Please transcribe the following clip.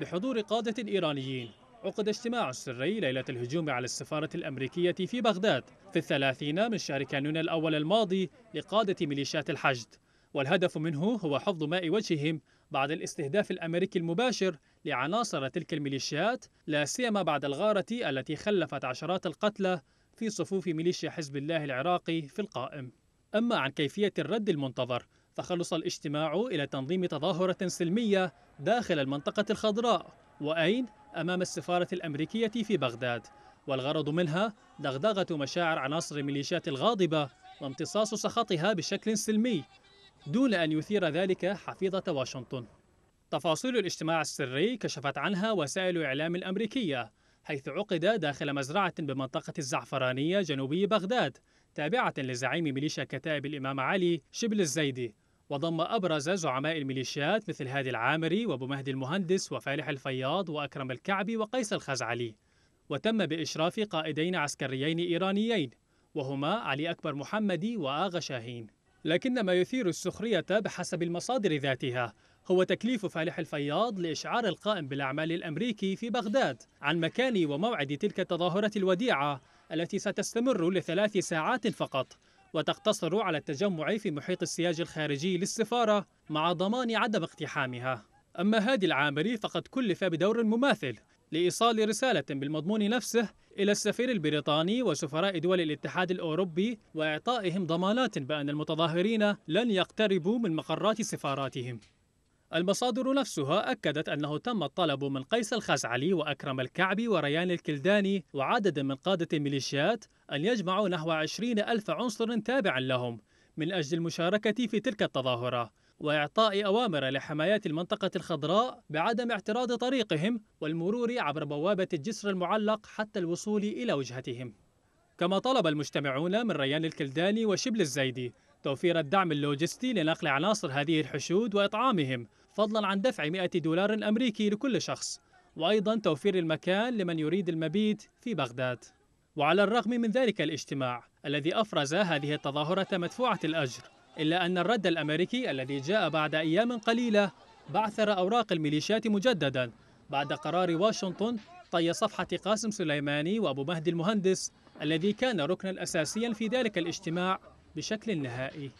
بحضور قادة إيرانيين عقد اجتماع سري ليلة الهجوم على السفارة الأمريكية في بغداد في الثلاثين من شهر كانون الأول الماضي لقادة ميليشيات الحشد. والهدف منه هو حفظ ماء وجههم بعد الاستهداف الأمريكي المباشر لعناصر تلك الميليشيات لا سيما بعد الغارة التي خلفت عشرات القتلى في صفوف ميليشيا حزب الله العراقي في القائم. أما عن كيفية الرد المنتظر فخلص الاجتماع إلى تنظيم تظاهرة سلمية داخل المنطقة الخضراء وأين؟ أمام السفارة الأمريكية في بغداد. والغرض منها دغدغة مشاعر عناصر الميليشيات الغاضبة وامتصاص سخطها بشكل سلمي دون أن يثير ذلك حفيظة واشنطن. تفاصيل الاجتماع السري كشفت عنها وسائل إعلام الأمريكية حيث عقد داخل مزرعة بمنطقة الزعفرانية جنوبي بغداد تابعة لزعيم ميليشيا كتائب الإمام علي شبل الزيدي. وضم أبرز زعماء الميليشيات مثل هادي العامري وأبو مهدي المهندس وفالح الفياض وأكرم الكعبي وقيس الخزعلي. وتم بإشراف قائدين عسكريين إيرانيين وهما علي أكبر محمدي وآغا شاهين. لكن ما يثير السخرية بحسب المصادر ذاتها هو تكليف فالح الفياض لإشعار القائم بالأعمال الأمريكي في بغداد عن مكان وموعد تلك التظاهرة الوديعة التي ستستمر لثلاث ساعات فقط وتقتصر على التجمع في محيط السياج الخارجي للسفارة مع ضمان عدم اقتحامها. أما هادي العامري فقد كلف بدور مماثل لإيصال رسالة بالمضمون نفسه إلى السفير البريطاني وسفراء دول الاتحاد الأوروبي وإعطائهم ضمانات بأن المتظاهرين لن يقتربوا من مقرات سفاراتهم. المصادر نفسها أكدت أنه تم الطلب من قيس الخزعلي وأكرم الكعبي وريان الكلداني وعدد من قادة الميليشيات أن يجمعوا نحو عشرين ألف عنصر تابع لهم من أجل المشاركة في تلك التظاهرة وإعطاء أوامر لحمايات المنطقة الخضراء بعدم اعتراض طريقهم والمرور عبر بوابة الجسر المعلق حتى الوصول إلى وجهتهم. كما طلب المجتمعون من ريان الكلداني وشبل الزيدي توفير الدعم اللوجستي لنقل عناصر هذه الحشود وإطعامهم فضلا عن دفع 100 دولار أمريكي لكل شخص وأيضا توفير المكان لمن يريد المبيت في بغداد. وعلى الرغم من ذلك الاجتماع الذي أفرز هذه التظاهرة مدفوعة الأجر إلا أن الرد الأمريكي الذي جاء بعد أيام قليلة بعثر أوراق الميليشيات مجددا بعد قرار واشنطن طي صفحة قاسم سليماني وأبو مهدي المهندس الذي كان ركنا أساسيا في ذلك الاجتماع بشكل نهائي.